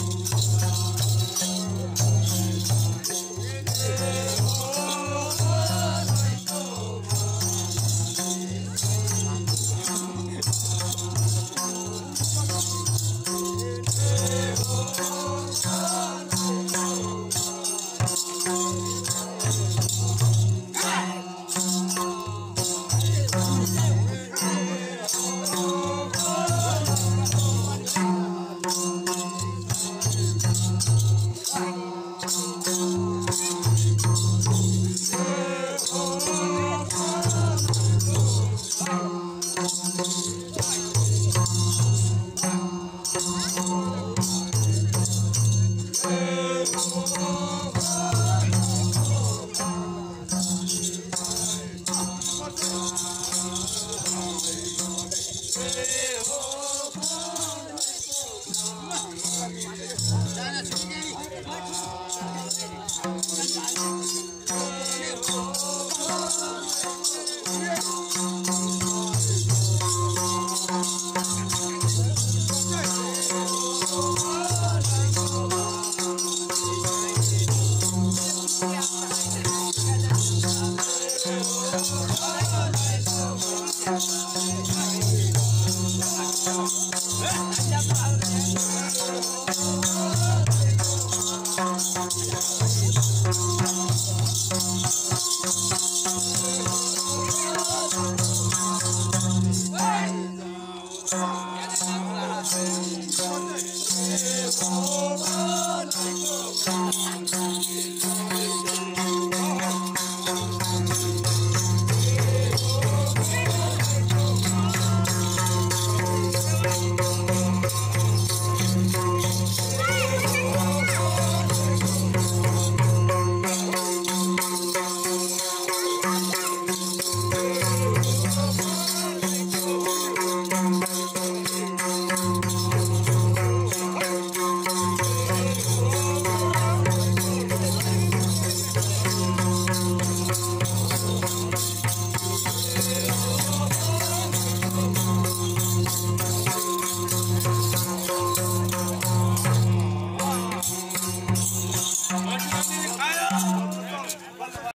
you. Thank